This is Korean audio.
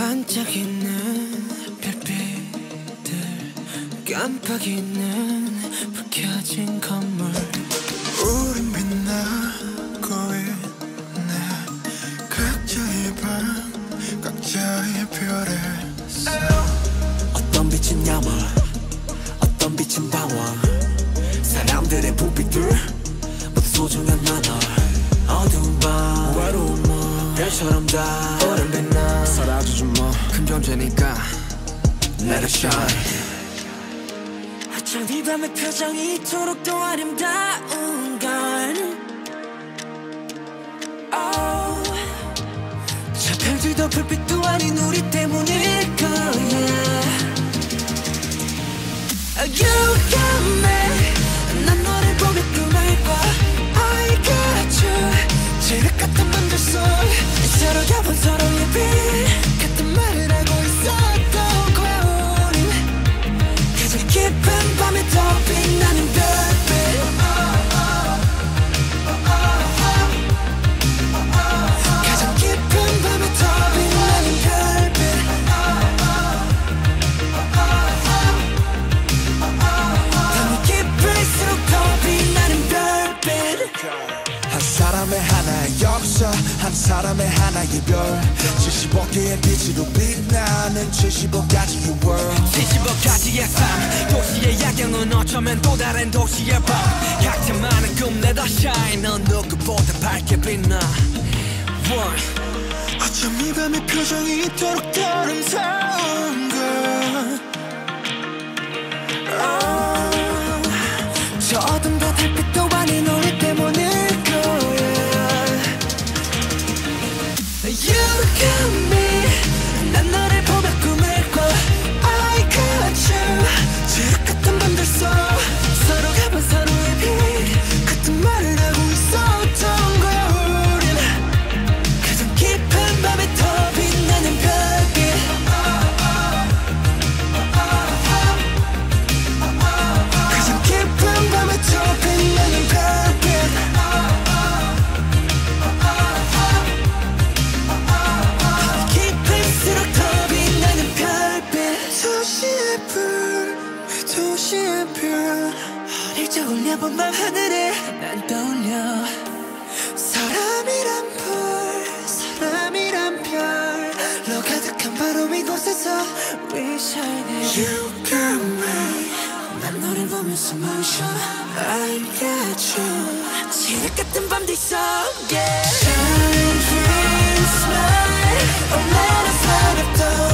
반짝이는 별빛들 깜빡이는 불 켜진 건물. 우린 빛나고 있네. 각자의 방 각자의 별에서. 어떤 빛은 야망 어떤 빛은 방황 사람들의 부빛들 모두 소중한 나널 어두운 밤 외로운 몸 별처럼 다 존재니까 Let it shine. 어쩜 이 밤의 표정이 이토록 또 아름다운. 저 별들도 불빛도 아닌 우리 때문일 거야. You got me 한 사람의 하나의 별. 75개의 빛으로 빛나는 75가지의 world. 75가지의 삶. 도시의 야경은 어쩌면 또 다른 도시의 밤. 각자만의 꿈 내다 shine. 넌 누구보다 밝게 빛나. One. 어쩜 이 밤의 표정이 이토록 더 아름다운 걸 You can 불 도시의 별적 올려본 밤 하늘에 난 떠올려. 사람이란 불 사람이란 별로 가득한 바로 이곳에서 We shine You got me. 난 너를 보면서 멈춰 I got you. 지륵 같은 밤들 속에. Shine, dream, smile Oh, up the